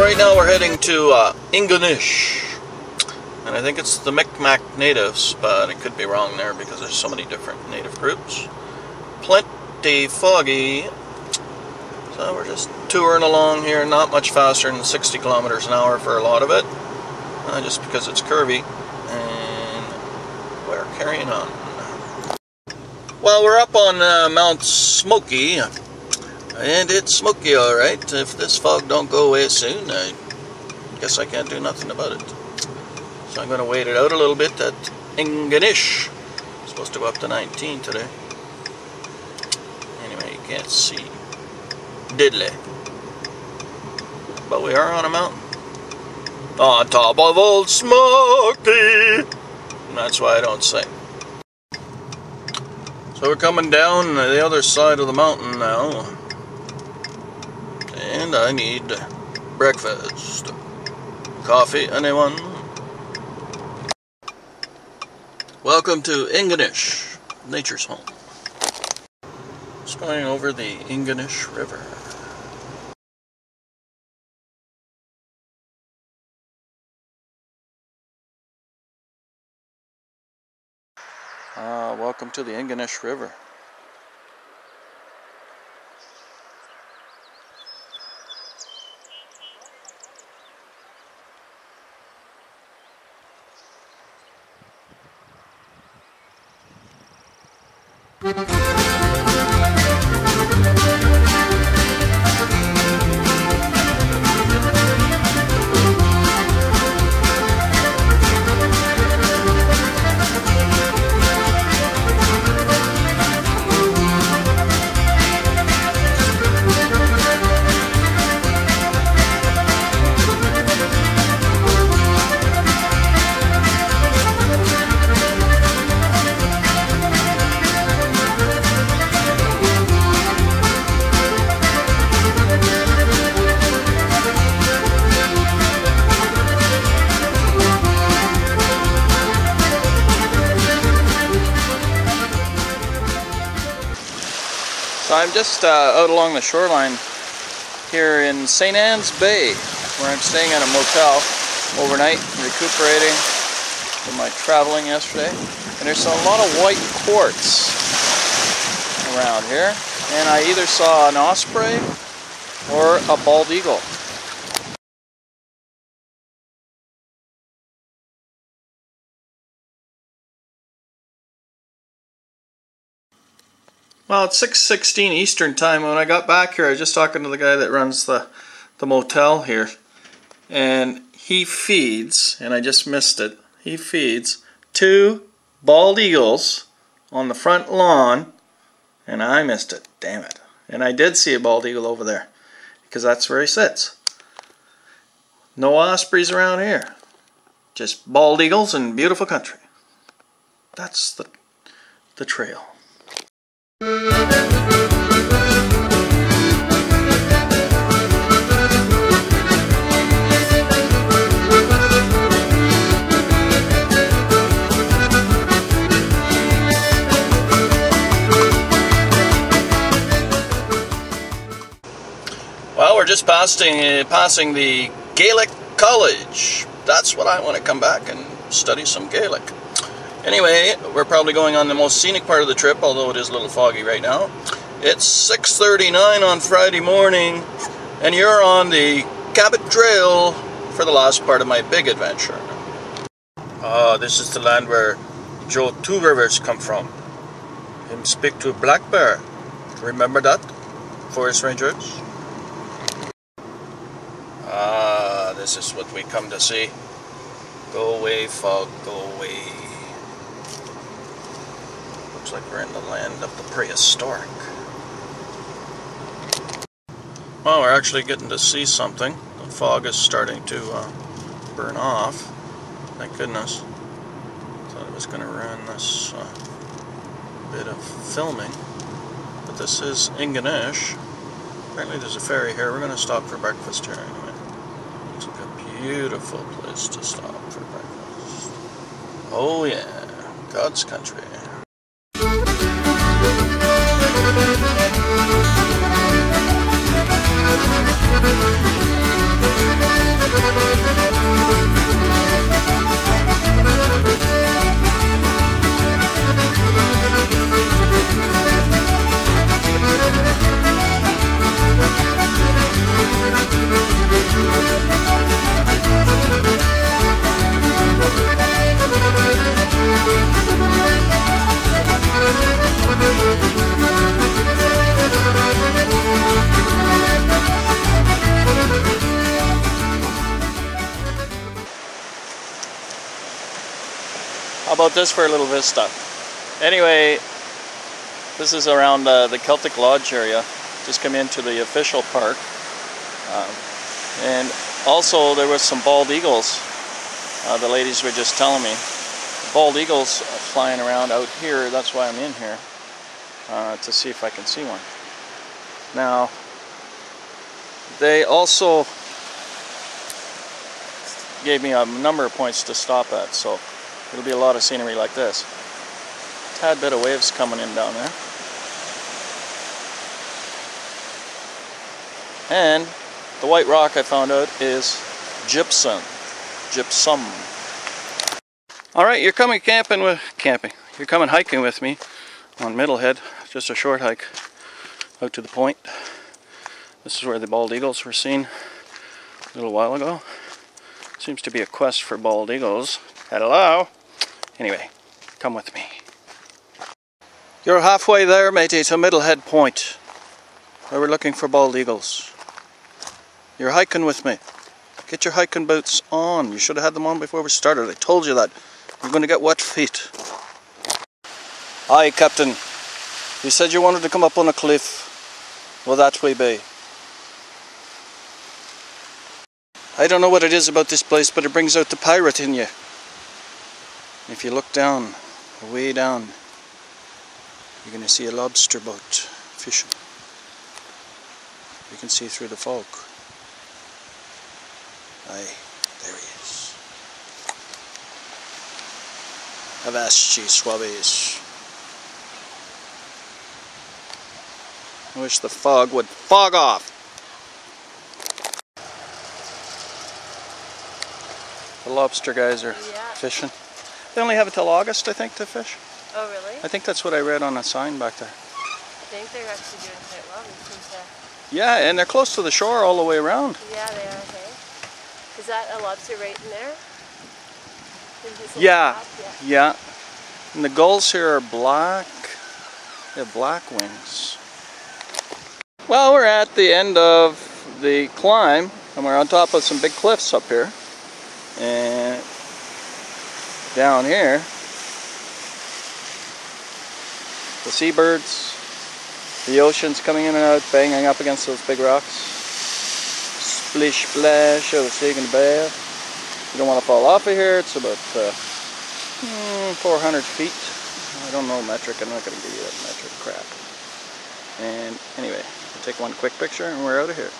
right now we're heading to uh, Ingonish. And I think it's the Micmac natives, but it could be wrong there because there's so many different native groups. Plenty foggy. So we're just touring along here, not much faster than 60 kilometers an hour for a lot of it. Uh, just because it's curvy. And we're carrying on. Well, we're up on uh, Mount Smoky. And it's smoky alright. If this fog don't go away soon, I guess I can't do nothing about it. So I'm going to wait it out a little bit at Ingonish. Supposed to go up to 19 today. Anyway, you can't see diddly. But we are on a mountain. On top of Old Smoky. And that's why I don't sing. So we're coming down the other side of the mountain now and I need breakfast. Coffee, anyone? Welcome to Ingonish, nature's home. Just going over the Ingonish River. Uh, welcome to the Ingonish River. Música So I'm just uh, out along the shoreline here in St. Ann's Bay, where I'm staying at a motel overnight, recuperating from my traveling yesterday. And there's a lot of white quartz around here. And I either saw an osprey or a bald eagle. Well, it's 6.16 Eastern Time. When I got back here, I was just talking to the guy that runs the, the motel here. And he feeds, and I just missed it, he feeds two bald eagles on the front lawn, and I missed it. Damn it. And I did see a bald eagle over there, because that's where he sits. No ospreys around here. Just bald eagles and beautiful country. That's the, the trail. Well, we're just passing, uh, passing the Gaelic College. That's what I want to come back and study some Gaelic. Anyway, we're probably going on the most scenic part of the trip, although it is a little foggy right now. It's 6.39 on Friday morning, and you're on the Cabot Trail for the last part of my big adventure. Ah, this is the land where Joe Two Rivers come from. Him speak to a Black Bear. Remember that, Forest Rangers? Ah, this is what we come to see. Go away, fog, go away. Looks like we're in the land of the prehistoric. Well, we're actually getting to see something. The fog is starting to uh, burn off. Thank goodness. Thought I was going to ruin this uh, bit of filming. But this is Ingonish. Apparently there's a ferry here. We're going to stop for breakfast here anyway. Looks like a beautiful place to stop for breakfast. Oh yeah, God's country. About this for a little vista? Anyway, this is around uh, the Keltic Lodge area. Just come into the official park. Um, and also there was some bald eagles. Uh, the ladies were just telling me. Bald eagles flying around out here. That's why I'm in here. Uh, to see if I can see one. Now, they also gave me a number of points to stop at, so it'll be a lot of scenery like this. Tad bit of waves coming in down there. And the white rock I found out is gypsum. Gypsum. Alright, you're coming camping with camping. You're coming hiking with me on Middlehead. Just a short hike out to the point. This is where the bald eagles were seen a little while ago. Seems to be a quest for bald eagles. Hello? Anyway, come with me. You're halfway there, matey, to Middlehead Point. Where we're looking for bald eagles. You're hiking with me. Get your hiking boots on. You should have had them on before we started. I told you that. You're going to get wet feet. Hi, Captain. You said you wanted to come up on a cliff. Well, that way be. I don't know what it is about this place, but it brings out the pirate in you. If you look down, way down, you're going to see a lobster boat fishing. You can see through the fog. Aye, there he is. Avasci swabbies. I wish the fog would fog off. The lobster guys are Yeah. fishing. They only have until August, I think, to fish. Oh, really? I think that's what I read on a sign back there. I think they're actually doing quite well. Seem to. Yeah, and they're close to the shore all the way around. Yeah, they are. Okay. Is that a lobster right in there? In Yeah. top? Yeah. Yeah. And the gulls here are black. They have black wings. Well, we're at the end of the climb, and we're on top of some big cliffs up here. And down here, the seabirds, the ocean's coming in and out, banging up against those big rocks. Splish splash of the Sagan Bay. You don't want to fall off of here. It's about uh, hmm, 400 feet. I don't know metric. I'm not going to give you that metric crap. And anyway, we'll take one quick picture and we're out of here.